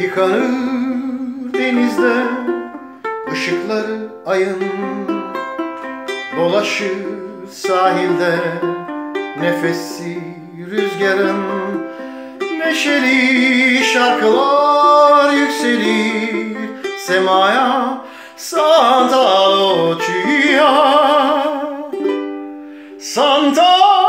Yıkanır denizde ışıkları ayın. Dolaşır sahilde nefesi rüzgarın. Neşeli şarkılar yükselir semaya. Santa Lucia Santa